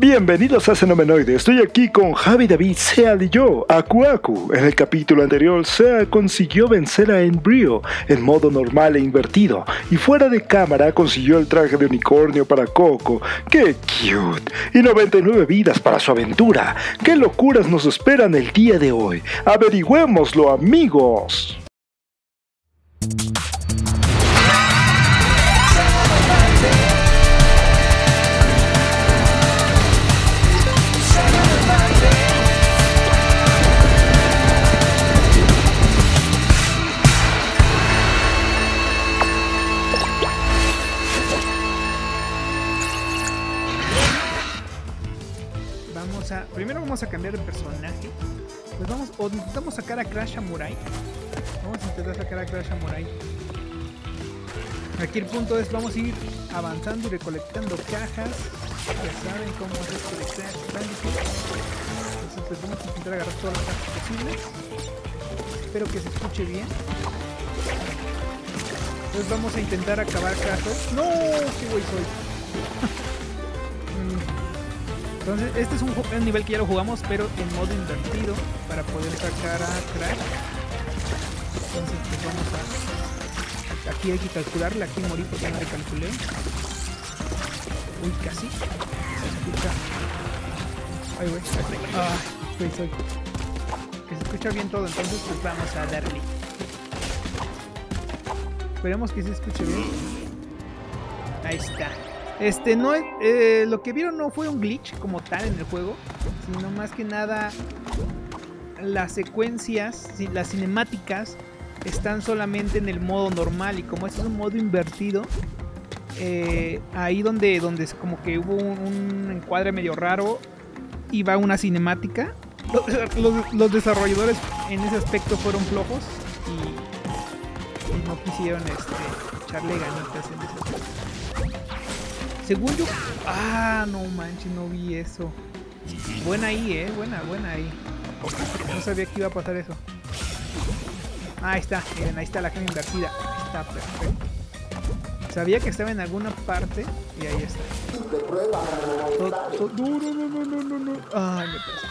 Bienvenidos a Xenomenoide, estoy aquí con Javi David, Seal y yo, Aku Aku. En el capítulo anterior, Sea consiguió vencer a Embryo en modo normal e invertido, y fuera de cámara consiguió el traje de unicornio para Coco, ¡qué cute! Y 99 vidas para su aventura. ¿Qué locuras nos esperan el día de hoy? Averigüémoslo amigos. Samurai. Vamos a intentar sacar a Crash Samurai. Aquí el punto es vamos a ir avanzando y recolectando cajas. Ya saben cómo es Bandicoot. Entonces pues vamos a intentar agarrar todas las cajas posibles. Espero que se escuche bien. Entonces vamos a intentar acabar Crash. ¡No! ¡Qué güey soy! Entonces, este es un, nivel que ya lo jugamos, pero en modo invertido, para poder sacar a Crash. Entonces, pues vamos a... Aquí hay que calcularle, aquí morí porque no le calculé. Uy, casi. Se escucha... Ay, güey. Güey, soy... Que se escucha bien todo, entonces pues vamos a darle. Esperemos que se escuche bien. Ahí está. Este, no eh, lo que vieron no fue un glitch como tal en el juego, sino más que nada las secuencias, las cinemáticas están solamente en el modo normal y como este es un modo invertido, eh, ahí donde, donde como que hubo un, encuadre medio raro y va una cinemática. Los, los- desarrolladores en ese aspecto fueron flojos y, y no quisieron este, echarle ganitas en ese aspecto. Según yo. Ah, no manches, no vi eso. Buena ahí, eh. Buena, buena ahí. No sabía que iba a pasar eso. Ah, ahí está, miren, ahí está la caja invertida. Ahí está, perfecto. Sabía que estaba en alguna parte y ahí está. No, no, no, no, no, no. Ay, me pasa.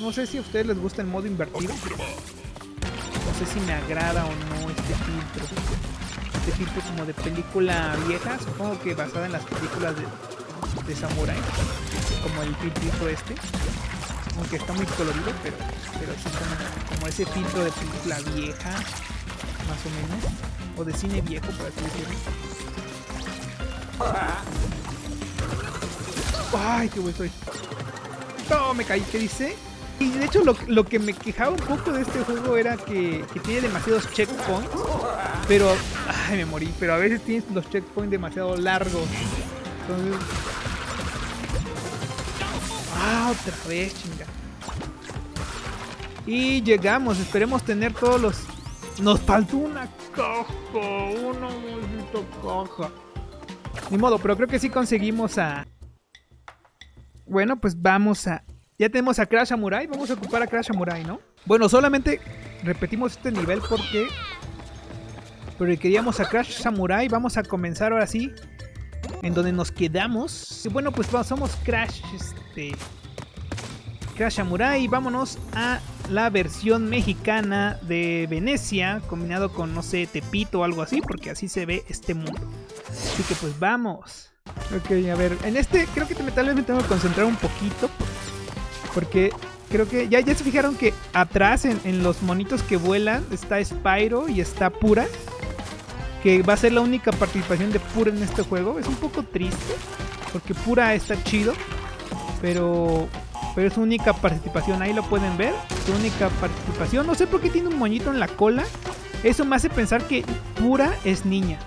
No sé si a ustedes les gusta el modo invertido. No sé si me agrada o no este filtro este filtro como de película vieja, supongo que basada en las películas de, de Samurai, como el filtro este, aunque está muy colorido, pero, pero sí como, como ese filtro de película vieja, más o menos, o de cine viejo, por así decirlo. Ay, qué bueno soy. No, me caí, ¿qué dice? Y de hecho lo, lo que me quejaba un poco de este juego era que, que tiene demasiados checkpoints. Pero, me morí. Pero a veces tienes los checkpoints demasiado largos. Ah, otra vez, chinga. Y llegamos. Esperemos tener todos los. Nos faltó una caja. Una maldita caja. Ni modo, pero creo que sí conseguimos a. Bueno, pues vamos a. Ya tenemos a Crash Samurai. Vamos a ocupar a Crash Samurai, ¿no? Bueno, solamente repetimos este nivel porque pero queríamos a Crash Samurai. Vamos a comenzar ahora sí. En donde nos quedamos. Y bueno, pues vamos, somos Crash. Este. Crash Samurai. Vámonos a la versión mexicana de Venecia. Combinado con, no sé, Tepito o algo así. Porque así se ve este mundo. Así que pues vamos. Ok, a ver. En este creo que tal vez me tengo que concentrar un poquito. Porque creo que ya, ya se fijaron que atrás en, en los monitos que vuelan está Spyro y está Pura que va a ser la única participación de Pura en este juego. Es un poco triste, porque Pura está chido, pero, pero es su única participación. Ahí lo pueden ver, su única participación. No sé por qué tiene un moñito en la cola. Eso me hace pensar que Pura es niña.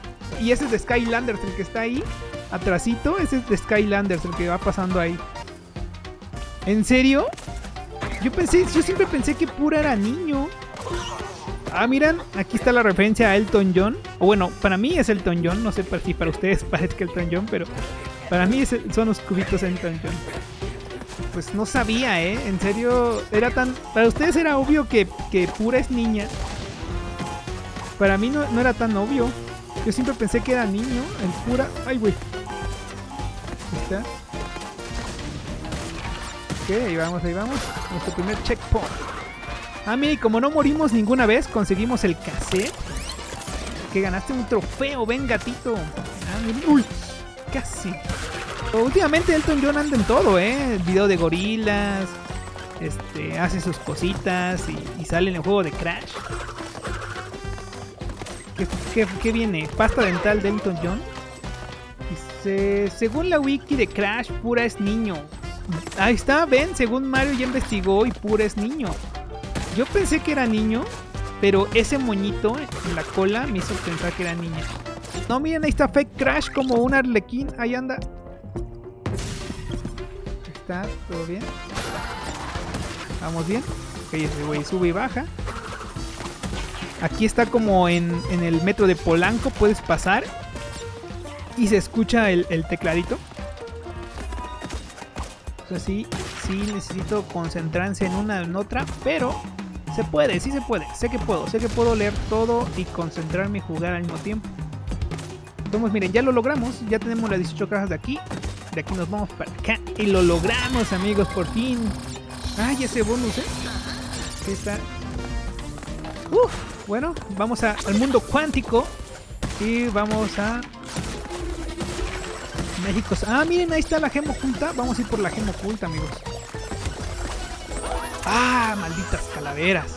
Y ese es de Skylanders, el que está ahí, atrasito. Ese es de Skylanders, el que va pasando ahí. ¿En serio? Yo pensé, yo siempre pensé que Pura era niño. Ah, miran, aquí está la referencia a Elton John. O bueno, para mí es Elton John. No sé para- si para ustedes parezca Elton John, pero para mí son los cubitos Elton John. Pues no sabía, ¿eh? En serio, era tan... Para ustedes era obvio que, que Pura es niña. Para mí no, no era tan obvio. Yo siempre pensé que era niño. El Pura... Ay, güey. Está. Ok, ahí vamos, ahí vamos. Nuestro primer checkpoint. Ah, mira, y como no morimos ninguna vez, conseguimos el cassette. Que ganaste un trofeo, ven gatito. Ah, mira, uy, casi. Últimamente Elton John anda en todo, ¿eh? Video de gorilas, este, hace sus cositas y, sale en el juego de Crash. ¿Qué, viene? ¿Pasta dental de Elton John? Dice, según la wiki de Crash, pura es niño. Ahí está, ven, según Mario ya investigó y pura es niño. Yo pensé que era niño, pero ese moñito en la cola me hizo pensar que era niña. No, miren, ahí está Fake Crash como un arlequín. Ahí anda está, todo bien. Vamos bien. Ok, ese güey sube y baja. Aquí está como en, el metro de Polanco, puedes pasar. Y se escucha el, tecladito. O sea, sí, sí necesito concentrarse en una en otra, pero se puede, sí se puede. Sé que puedo, sé que puedo leer todo y concentrarme y jugar al mismo tiempo. Entonces, miren, ya lo logramos. Ya tenemos las 18 cajas de aquí de aquí nos vamos para acá. Y lo logramos, amigos, por fin. Ay, ese bonus, ¿eh? está. Uf, bueno, vamos al mundo cuántico. Y vamos a... México. Ah, miren, ahí está la gema oculta. Vamos a ir por la gema oculta, amigos. Ah, malditas calaveras.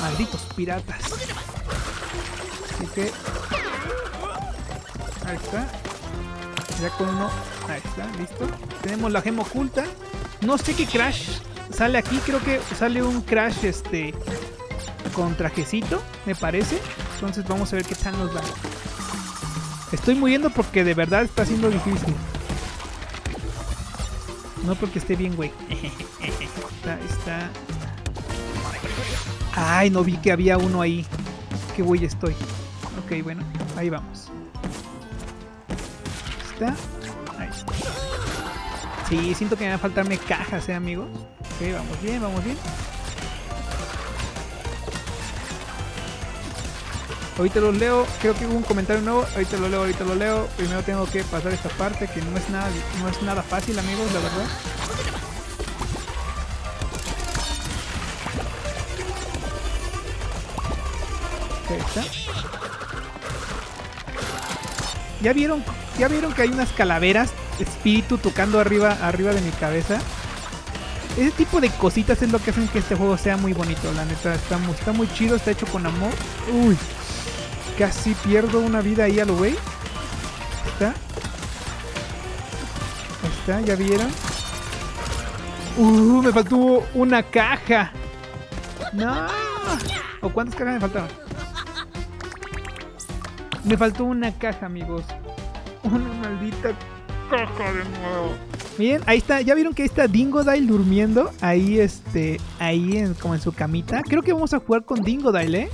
Malditos piratas. Así que... Ahí está. Ya con uno. Ahí está, listo. Tenemos la gema oculta. No sé qué Crash sale aquí. Creo que sale un Crash este con trajecito, me parece. Entonces vamos a ver qué tal nos da. Estoy muriendo porque de verdad está siendo difícil. No porque esté bien, güey. está, está. Ay, no vi que había uno ahí. Qué güey estoy. Ok, bueno, ahí vamos. Ahí Sí, siento que me van a faltarme cajas, eh, amigos. Ok, vamos bien, vamos bien. Ahorita los leo, creo que hubo un comentario nuevo, ahorita lo leo, ahorita lo leo. Primero tengo que pasar esta parte que no es nada, no es nada fácil amigos, la verdad. ¿Ya vieron ¿Ya vieron que hay unas calaveras espíritu tocando arriba, arriba de mi cabeza? Ese tipo de cositas es lo que hacen que este juego sea muy bonito, la neta. Está muy, está muy chido, está hecho con amor. Uy, casi pierdo una vida ahí a lo güey. Está. Está, ¿ya vieron? Uh, me faltó una caja. No. ¿O cuántas cajas me faltaron? Me faltó una caja, amigos. Una maldita caja de nuevo. Miren, ahí está, ¿ya vieron que ahí está Dingodile durmiendo? Ahí, este, ahí en, como en su camita. Creo que vamos a jugar con Dingodile, ¿eh?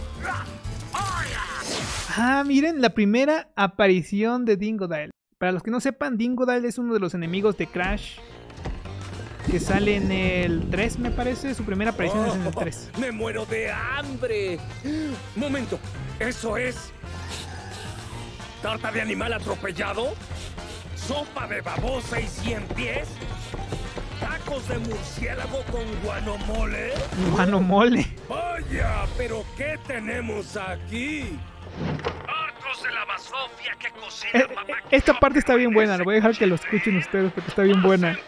Ah, miren, la primera aparición de Dingodile. Para los que no sepan, Dingodile es uno de los enemigos de Crash. Que sale en el 3, me parece. Su primera aparición es en el 3. ¡Me muero de hambre! Momento, ¿eso es ¿Tarta de animal atropellado? ¿Sopa de babosa y cien pies? ¿Tacos de murciélago con guanomole? ¿Guanomole? Vaya, pero ¿qué tenemos aquí? ¡Arcos de la basofia que cocina eh, eh, Esta parte está bien buena, lo voy a dejar que lo escuchen ustedes porque está bien buena.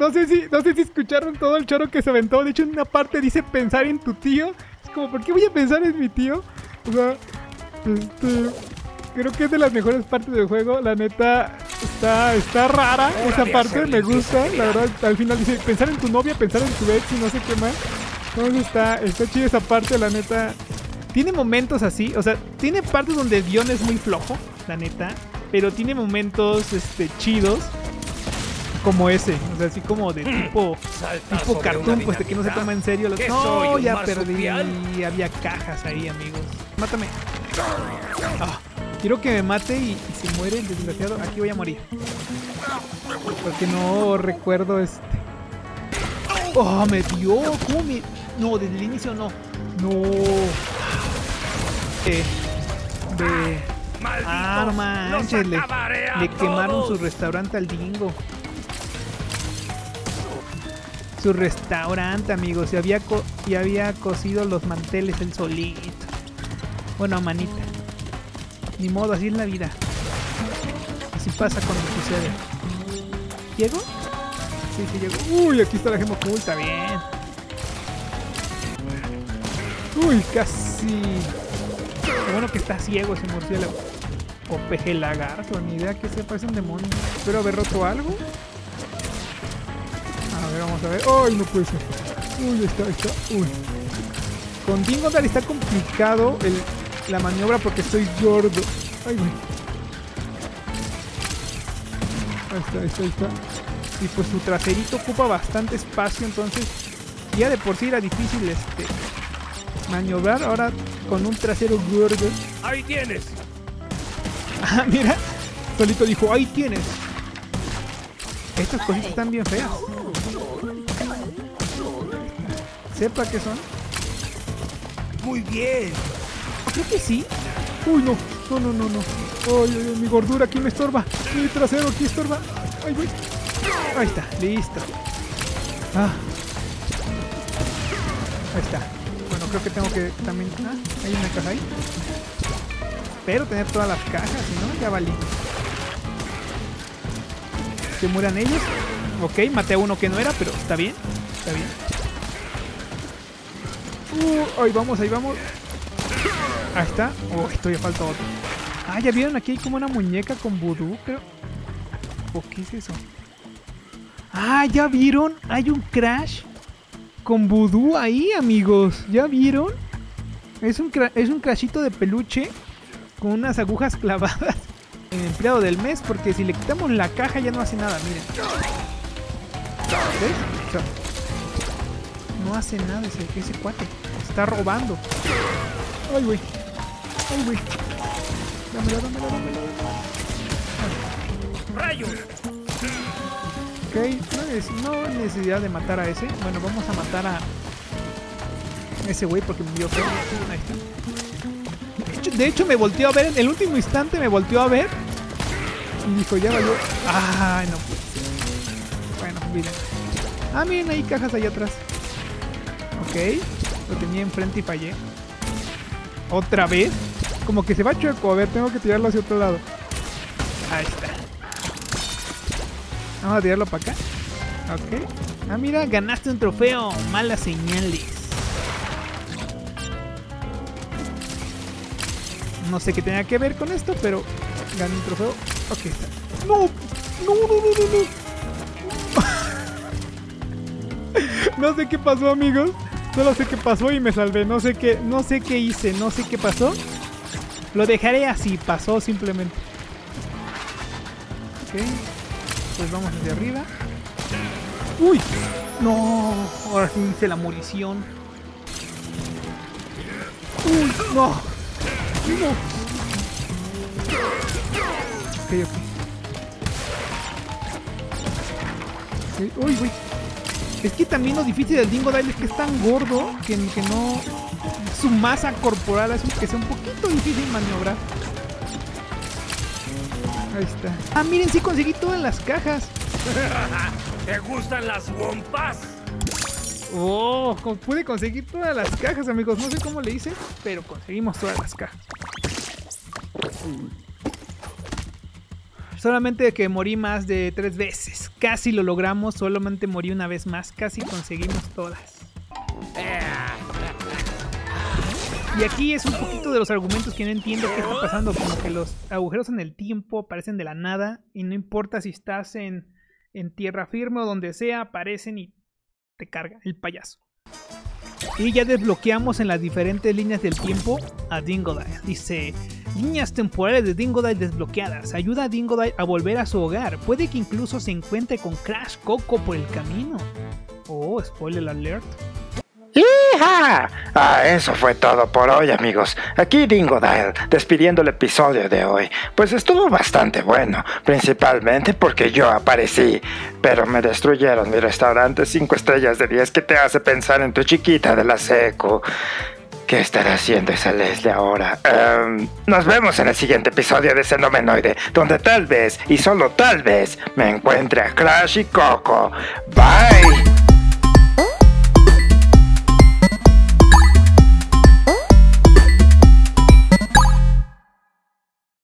No sé si no sé si escucharon todo el choro que se aventó. De hecho, en una parte dice pensar en tu tío. Es como, ¿por qué voy a pensar en mi tío? O sea, este, creo que es de las mejores partes del juego. La neta, Está, está rara esa parte, me gusta. La verdad, al final dice pensar en tu novia, pensar en tu ex y no sé qué más. Entonces está, está chida esa parte, la neta. Tiene momentos así, o sea, tiene partes donde el guion es muy flojo, la neta. Pero tiene momentos este, chidos. Como ese, o sea, así como de tipo Salta tipo sobre cartoon, pues de que no se toma en serio. Los... ¿Qué No, ya perdí. Había cajas ahí, amigos. Mátame. Ah, quiero que me mate y, y se muere el desgraciado. Aquí voy a morir. Porque no recuerdo este. Oh, me dio. ¿Cómo me.? No, desde el inicio no. No. Eh, de. ¡Malditos! Ah, manches, ¡Los le, le quemaron su restaurante al dingo. Su restaurante, amigos. Y había, co- y había cosido los manteles el solito. Bueno, a manita. Ni modo, así es la vida. Así pasa cuando sucede. ¿Llego? Sí, sí, llego. Uy, aquí está la gema oculta, bien. Uy, casi. Lo bueno que está ciego ese murciélago. O peje lagarto, ni idea que se parece un demonio. Espero haber roto algo. Ver, vamos a ver. ¡Ay, no puede ser! Uy, está, ahí está. Uy. Con Dingodal está complicado el- la maniobra porque estoy gordo. Ay, güey. Ahí está, ahí está, ahí está. Y pues su traserito ocupa bastante espacio, entonces ya de por sí era difícil este maniobrar. Ahora con un trasero gordo. ¡Ahí tienes! Ah, mira. Solito dijo, ahí tienes. Estas cositas están bien feas. Sepa qué son. ¡Muy bien! Creo que sí. Uy, no. No, no, no, no. Ay, mi gordura aquí me estorba. Mi trasero aquí estorba. Ay. Ahí está, listo. Ah. Ahí está. Bueno, creo que tengo que también. Ah, hay una caja ahí. Espero tener todas las cajas, si no, ya valí. Que mueran ellos. Ok, maté a uno que no era, pero está bien. Está bien. Uh, ahí vamos, ahí vamos. Ahí está. Oh, esto ya falta otro. Ah, ya vieron aquí hay como una muñeca con vudú, creo. ¿O qué es eso? Ah, ya vieron. Hay un crash con vudú ahí, amigos. ¿Ya vieron? Es un, es un crashito de peluche con unas agujas clavadas. En empleado del mes, porque si le quitamos la caja ya no hace nada, miren. ¿Ves? No hace nada ese, ese cuate. Está robando. Ay, güey. Ay, güey. Dámela, dámela, dámela. ¡Rayos! Ok, no, neces- no hay necesidad de matar a ese. Bueno, vamos a matar a ese güey porque me vio feo. Ahí está. De hecho, me volteó a ver en el último instante, me volteó a ver y dijo, ya valió. Ah, no. Bueno, miren. Ah, miren, hay cajas allá atrás. Ok, lo tenía enfrente y fallé. ¿Otra vez? Como que se va chueco. A ver, tengo que tirarlo hacia otro lado. Ahí está. Vamos a tirarlo para acá. Ok. Ah, mira, ganaste un trofeo. Malas señales. No sé qué tenga que ver con esto, pero gané un trofeo. Ok, está. ¡No! ¡No, no, no, no, no! no sé qué pasó, amigos. Solo sé qué pasó y me salvé. No sé qué, no sé qué hice, no sé qué pasó. Lo dejaré así, pasó simplemente. Ok. Pues vamos hacia arriba. ¡Uy! No, ahora sí hice la munición. ¡Uy! ¡No! ¡No! Ok, ok. ¡Uy, güey! Es que también lo difícil del Dingo Dive es que es tan gordo que, que no. Su masa corporal hace que sea un poquito difícil maniobrar. Ahí está. Ah, miren, sí conseguí todas las cajas. ¿Te gustan las wompas? Oh, pude conseguir todas las cajas, amigos. No sé cómo le hice, pero conseguimos todas las cajas. Solamente que morí más de tres veces. Casi lo logramos, solamente morí una vez más. Casi conseguimos todas. Y aquí es un poquito de los argumentos que no entiendo qué está pasando. Como que los agujeros en el tiempo aparecen de la nada. Y no importa si estás en, en tierra firme o donde sea, aparecen y te carga el payaso. Y ya desbloqueamos en las diferentes líneas del tiempo a Dingodile. Dice, Líneas temporales de Dingodile desbloqueadas. Ayuda a Dingodile a volver a su hogar. Puede que incluso se encuentre con Crash Coco por el camino. Oh, spoiler alert. ¡Hija! Ah, eso fue todo por hoy, amigos. Aquí Dingodile, despidiendo el episodio de hoy. Pues estuvo bastante bueno, principalmente porque yo aparecí. Pero me destruyeron mi restaurante 5 estrellas de 10 que te hace pensar en tu chiquita de la seco. ¿Qué estará haciendo esa Leslie ahora? Em, nos vemos en el siguiente episodio de Xenomenoide, donde tal vez, y solo tal vez, me encuentre a Crash y Coco. Bye.